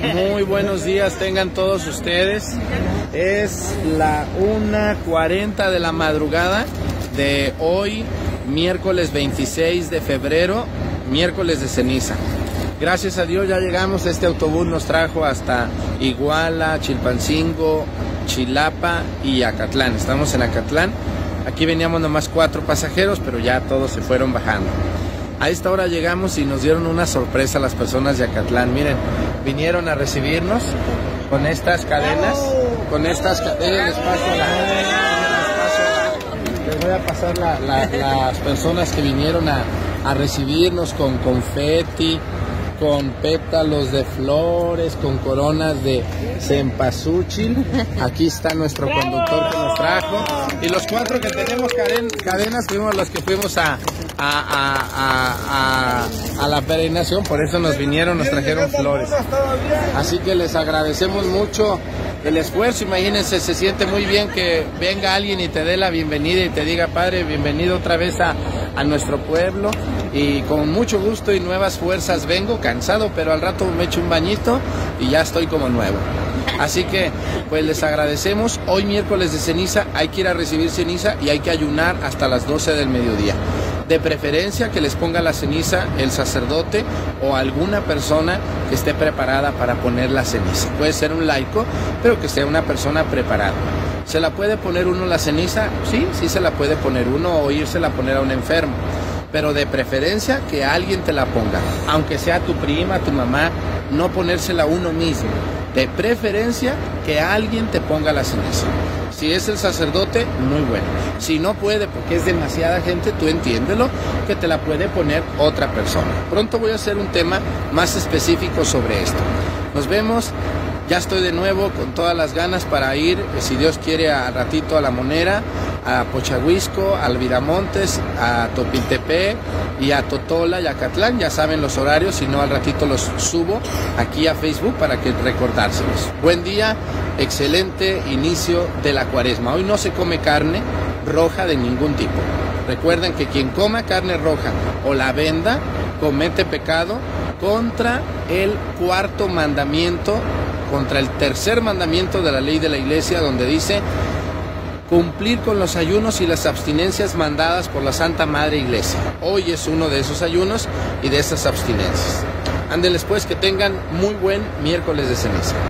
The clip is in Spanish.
Muy buenos días tengan todos ustedes. Es la 1.40 de la madrugada de hoy, miércoles 26 de febrero, miércoles de ceniza. Gracias a Dios ya llegamos, este autobús nos trajo hasta Iguala, Chilpancingo, Chilapa y Acatlán. Estamos en Acatlán. Aquí veníamos nomás cuatro pasajeros, pero ya todos se fueron bajando. A esta hora llegamos y nos dieron una sorpresa las personas de Acatlán. Miren, vinieron a recibirnos con estas cadenas, con estas cadenas. Les paso la, les voy a pasar la, la, las personas que vinieron a, a recibirnos con confeti, con pétalos de flores, con coronas de cempasúchil. Aquí está nuestro conductor que nos trajo. Y los cuatro que tenemos cadenas fuimos los que fuimos a, a, a, a, la peregrinación, por eso nos vinieron, nos trajeron flores. Así que les agradecemos mucho el esfuerzo, imagínense, se siente muy bien que venga alguien y te dé la bienvenida y te diga, padre, bienvenido otra vez a, a nuestro pueblo y con mucho gusto y nuevas fuerzas vengo, cansado, pero al rato me echo un bañito y ya estoy como nuevo. Así que pues les agradecemos. Hoy miércoles de ceniza hay que ir a recibir ceniza y hay que ayunar hasta las 12 del mediodía. De preferencia que les ponga la ceniza el sacerdote o alguna persona que esté preparada para poner la ceniza. Puede ser un laico, pero que sea una persona preparada. ¿Se la puede poner uno la ceniza? Sí, sí se la puede poner uno o írsela a poner a un enfermo. Pero de preferencia que alguien te la ponga, aunque sea tu prima, tu mamá, no ponérsela uno mismo. De preferencia que alguien te ponga la ceniza. Si es el sacerdote, muy bueno. Si no puede, porque es demasiada gente, tú entiéndelo, que te la puede poner otra persona. Pronto voy a hacer un tema más específico sobre esto. Nos vemos ya estoy de nuevo con todas las ganas para ir, si Dios quiere, a ratito a La Monera, a Pochahuisco, a Alviramontes, a Topiltepec y a Totola y a Catlán. Ya saben los horarios, si no al ratito los subo aquí a Facebook para que recordárselos. Buen día, excelente inicio de la cuaresma. Hoy no se come carne roja de ningún tipo. Recuerden que quien coma carne roja o la venda comete pecado contra el cuarto mandamiento contra el tercer mandamiento de la ley de la iglesia donde dice cumplir con los ayunos y las abstinencias mandadas por la Santa Madre Iglesia. Hoy es uno de esos ayunos y de esas abstinencias. Ándeles pues que tengan muy buen miércoles de ceniza.